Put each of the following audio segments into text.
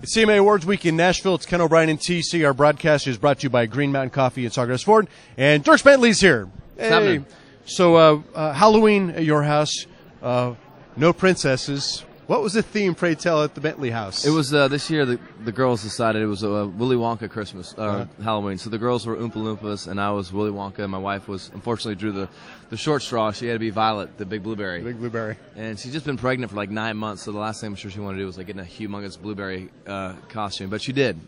It's CMA Awards Week in Nashville. It's Ken O'Brien and TC. Our broadcast is brought to you by Green Mountain Coffee and Sawgrass Ford. And Dierks Bentley's here. happening? So, uh, uh, Halloween at your house, uh, no princesses. What was the theme, pray tell, at the Bentley house? It was uh, this year. The, the girls decided it was a Willy Wonka Christmas uh, Uh-huh. Halloween. So the girls were Oompa Loompas, and I was Willy Wonka. And my wife was unfortunately drew the, the short straw. She had to be Violet, the big blueberry. Big Blueberry. And she's just been pregnant for like nine months. So the last thing I'm sure she wanted to do was like get in a humongous blueberry uh, costume. But she did,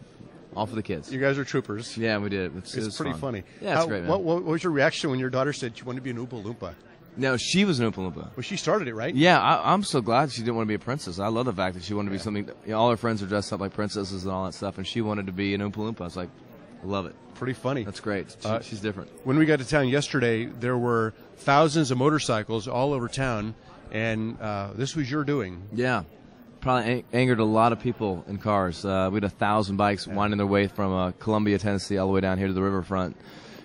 all for the kids. You guys are troopers. Yeah, we did. It's, it It's was pretty fun. funny. Yeah, it's How- great. What, what was your reaction when your daughter said she wanted to be an Oompa Loompa? No, she was an Oompa Loompa. Well, she started it, right? Yeah, I, I'm so glad she didn't want to be a princess. I love the fact that she wanted to be something. You know, all her friends are dressed up like princesses and all that stuff, and she wanted to be an Oompa Loompa. I was like, I love it. Pretty funny. That's great. She, Uh, she's different. when we got to town yesterday, there were thousands of motorcycles all over town, and uh, this was your doing. Yeah, probably ang- angered a lot of people in cars. Uh, we had a thousand bikes winding their way from uh, Columbia, Tennessee, all the way down here to the riverfront,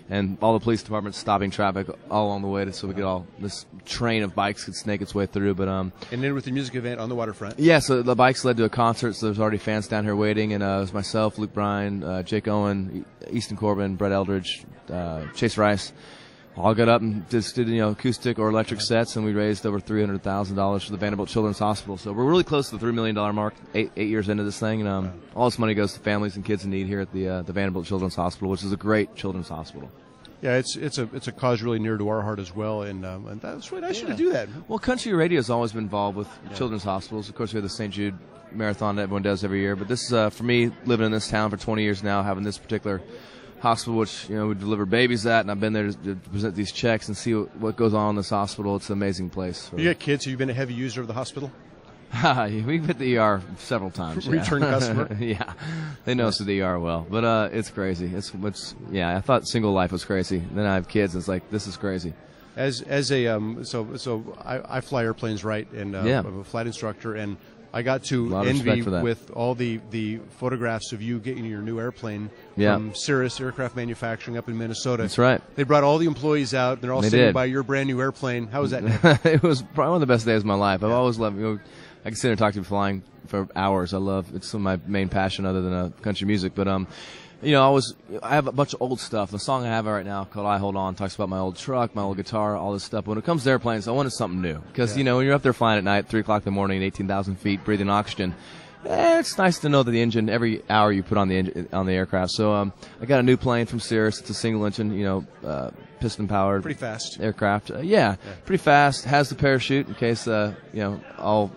and all the police departments stopping traffic all along the way to, so we could all this train of bikes could snake its way through. But um, And then with the music event on the waterfront. Yeah, so the bikes led to a concert, so there's already fans down here waiting, and uh, it was myself, Luke Bryan, uh, Jake Owen, Easton Corbin, Brett Eldredge, uh, Chase Rice. All got up and just did you know acoustic or electric sets, and we raised over three hundred thousand dollars for the Vanderbilt Children's Hospital. So we're really close to the three million dollar mark. Eight eight years into this thing, and um, all this money goes to families and kids in need here at the uh, the Vanderbilt Children's Hospital, which is a great children's hospital. Yeah, it's it's a it's a cause really near to our heart as well, and um, and that's really nice you to do that. Well, country radio has always been involved with children's hospitals. Of course, we have the St. Jude Marathon that everyone does every year. But this is uh, for me living in this town for 20 years now, having this particular hospital, which you know we deliver babies at, and I've been there to, to present these checks and see what, what goes on in this hospital. It's an amazing place. You got kids. Have you been a heavy user of the hospital? We've hit the ER several times. yeah. Return customer? yeah, they know us at the ER well, but uh, it's crazy. It's it's yeah. I thought single life was crazy. Then I have kids. And it's like this is crazy. As as a um, so so I, I fly airplanes, right? And uh, Yeah. I'm a flight instructor, and I got to envy respect for that. with all the the photographs of you getting your new airplane Yeah. from Cirrus Aircraft Manufacturing up in Minnesota. That's right. They brought all the employees out. They're all They sitting did. by your brand new airplane. How was that? it was probably one of the best days of my life. I've always loved. You know, I can sit and talk to you flying for hours. I love. It's my main passion other than uh, country music. But um, you know, I was. I have a bunch of old stuff. The song I have right now called "I Hold On" talks about my old truck, my old guitar, all this stuff. But when it comes to airplanes, I wanted something new because Yeah. you know when you're up there flying at night, three o'clock in the morning, eighteen thousand feet, breathing oxygen. Eh, it's nice to know that the engine every hour you put on the engine, on the aircraft. So um, I got a new plane from Cirrus. It's a single engine, you know, uh, piston powered Pretty fast. aircraft. Uh, yeah, pretty fast. Has the parachute in case uh, you know all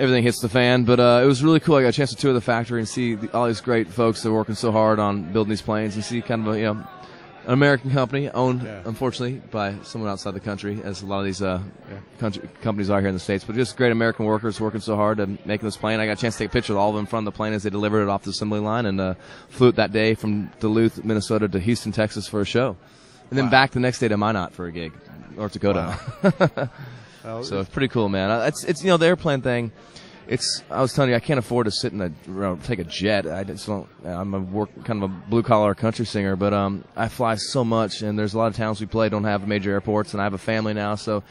everything hits the fan. But uh, it was really cool. I got a chance to tour the factory and see the, all these great folks that are working so hard on building these planes and see kind of a you know an American company owned Yeah. unfortunately by someone outside the country, as a lot of these uh, Yeah. country, companies are here in the states. But just great American workers working so hard to making this plane. I got a chance to take a picture of all of them in front of the plane as they delivered it off the assembly line and uh, flew it that day from Duluth, Minnesota to Houston, Texas for a show. And then Wow. back the next day to Minot for a gig, North Dakota. Well, so it's pretty cool, man. It's it's you know the airplane thing. It's I was telling you I can't afford to sit in a you know, take a jet. I just don't. I'm a work kind of a blue collar country singer, but um I fly so much, and there's a lot of towns we play don't have major airports, and I have a family now, so.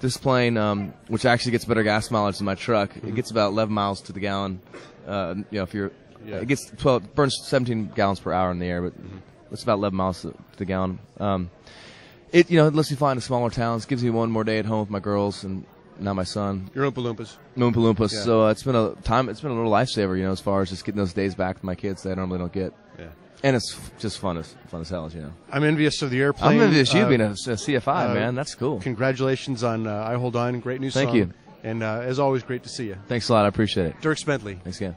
This plane, um, which actually gets better gas mileage than my truck, it gets about 11 miles to the gallon. Uh, you know, if you're, Yeah. it gets 12, burns 17 gallons per hour in the air, but it's about 11 miles to, to the gallon. Um, it you know it lets me fly into smaller towns, gives me one more day at home with my girls and now my son, Your Oompa Loompas. Oompa Loompas. Yeah. So uh, it's been a time. It's been a little lifesaver, you know, as far as just getting those days back with my kids that I normally don't get. Yeah. And it's f- just fun as fun as hell, as you know. I'm envious of the airplane. I'm envious you uh, being a, a CFI uh, man. That's cool. Congratulations on uh, I Hold On. Great news. Thank song. you. And uh, as always, great to see you. Thanks a lot. I appreciate it. Dierks Bentley. Thanks again.